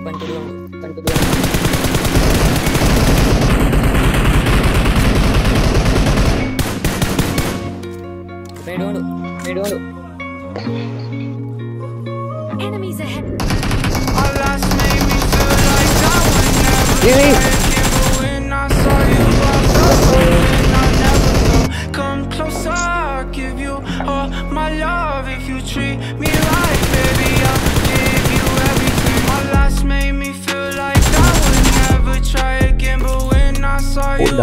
Depan dulu. Depan dulu. Enemies ahead. Really? Come closer, I'll give you all my love. If you treat me right,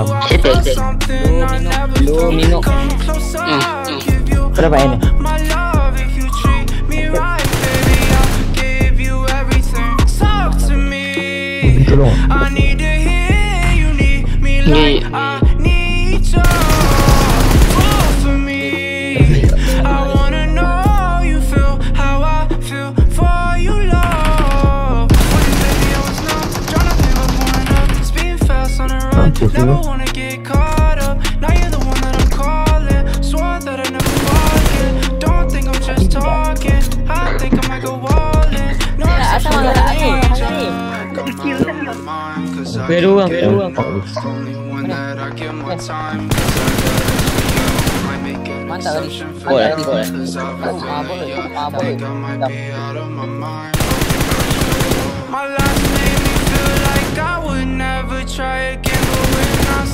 saw you, I felt something I never Belum, minum. felt. Come closer, Never wanna get caught up. Now you're the one that I'm calling. Swore that I never forget. Don't think I'm just talking. I think I might go all in. No, I'm Asal mana tak ni? Asal ni. Biar dua orang, biar dua orang. Mantap tadi. Boleh, Mantap boleh. tadi. Ah, boleh. Ah, boleh. Mantap. My last made me feel like I would never try again.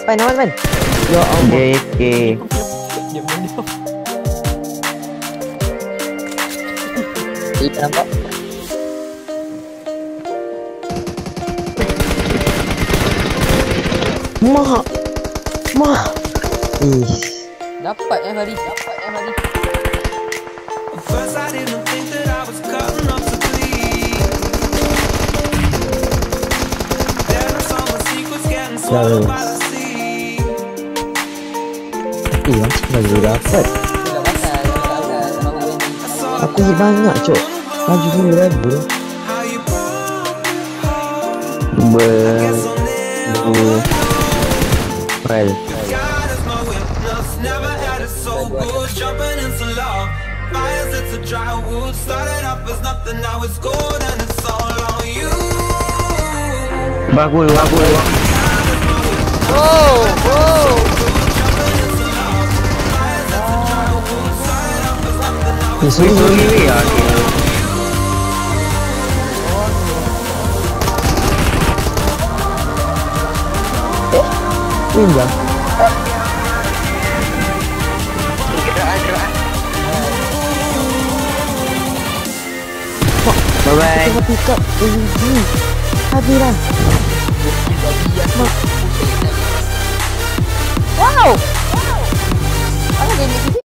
ahead. Pen, pen, pen. Ya Allah. Okay, okay. Dia mendiam. Dia nampak. Mak. Mak. Ish. Dapat eh Fadi. Dapat eh Fadi. First I didn't think that I was cutting up to bleed. Then I saw my secrets getting swallowed by the tu yang sebenarnya dapat Aku ni banyak cok Maju ni level Be Be Rel. Bagus, bagus, bagus. Oh, oh. Mình xuống dưới dưới rồi kìa Cái gì vậy? Bye bye. Kita pick up. Happy lah. Wow. Wow. Ada di sini.